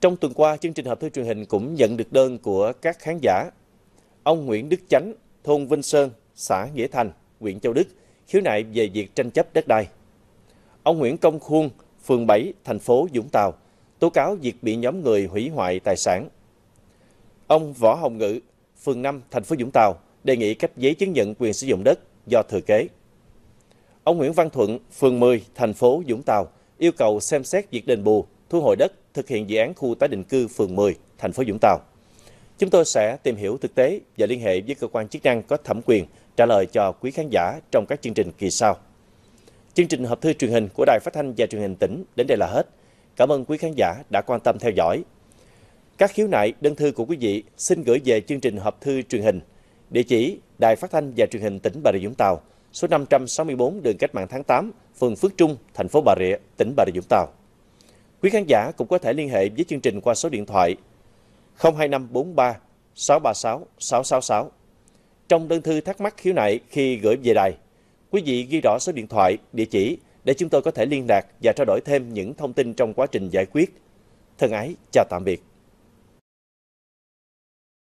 Trong tuần qua, chương trình hộp thư truyền hình cũng nhận được đơn của các khán giả. Ông Nguyễn Đức Chánh, thôn Vinh Sơn, xã Nghĩa Thành, huyện Châu Đức, khiếu nại về việc tranh chấp đất đai. Ông Nguyễn Công Khuôn, phường 7, thành phố Vũng Tàu, tố cáo việc bị nhóm người hủy hoại tài sản. Ông Võ Hồng Ngự, phường 5, thành phố Vũng Tàu, đề nghị cấp giấy chứng nhận quyền sử dụng đất do thừa kế. Ông Nguyễn Văn Thuận, phường 10, thành phố Vũng Tàu, yêu cầu xem xét việc đền bù, thu hồi đất, thực hiện dự án khu tái định cư phường 10, thành phố Vũng Tàu. Chúng tôi sẽ tìm hiểu thực tế và liên hệ với cơ quan chức năng có thẩm quyền trả lời cho quý khán giả trong các chương trình kỳ sau. Chương trình hộp thư truyền hình của Đài Phát thanh và Truyền hình tỉnh đến đây là hết. Cảm ơn quý khán giả đã quan tâm theo dõi. Các khiếu nại, đơn thư của quý vị xin gửi về chương trình hộp thư truyền hình. Địa chỉ Đài Phát thanh và Truyền hình tỉnh Bà Rịa Vũng Tàu, số 564 đường Cách mạng tháng 8, phường Phước Trung, thành phố Bà Rịa, tỉnh Bà Rịa Vũng Tàu. Quý khán giả cũng có thể liên hệ với chương trình qua số điện thoại 02543 636 666. Trong đơn thư thắc mắc khiếu nại khi gửi về đài, quý vị ghi rõ số điện thoại, địa chỉ để chúng tôi có thể liên lạc và trao đổi thêm những thông tin trong quá trình giải quyết. Thân ái, chào tạm biệt.